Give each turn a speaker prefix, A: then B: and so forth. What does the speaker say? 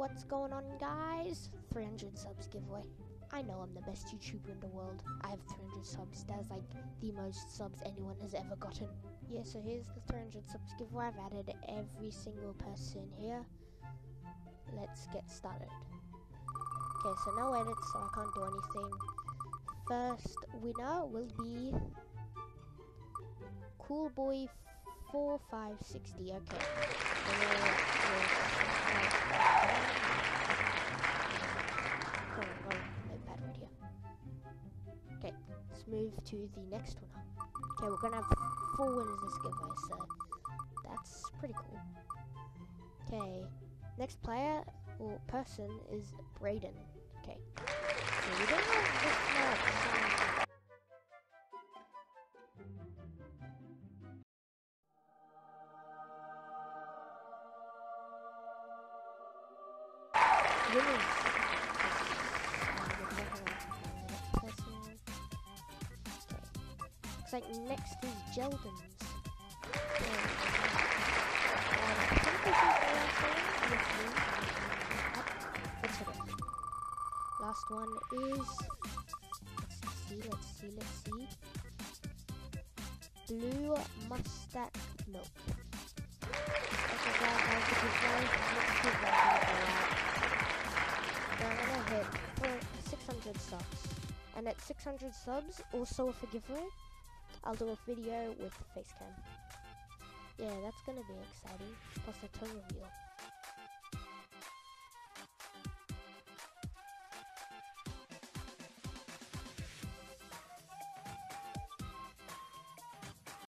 A: What's going on, guys? 300 subs giveaway. I know I'm the best YouTuber in the world. I have 300 subs. That's like the most subs anyone has ever gotten. Yeah, so here's the 300 subs giveaway. I've added every single person here. Let's get started. Okay, so no edits, so I can't do anything. First winner will be Cool Boy 4560. Okay. Move to the next winner. Okay, we're gonna have four winners this giveaway, so that's pretty cool. Okay, next player or person is Brayden. Okay, so. Winners. Looks like next is Jeldon's. Last one is let's see, let's see, let's see. Blue Mustang Milk. A We're gonna hit for 600 subs. And at 600 subs, also for giveaway, I'll do a video with the face cam. Yeah, that's gonna be exciting. Plus a toy reveal.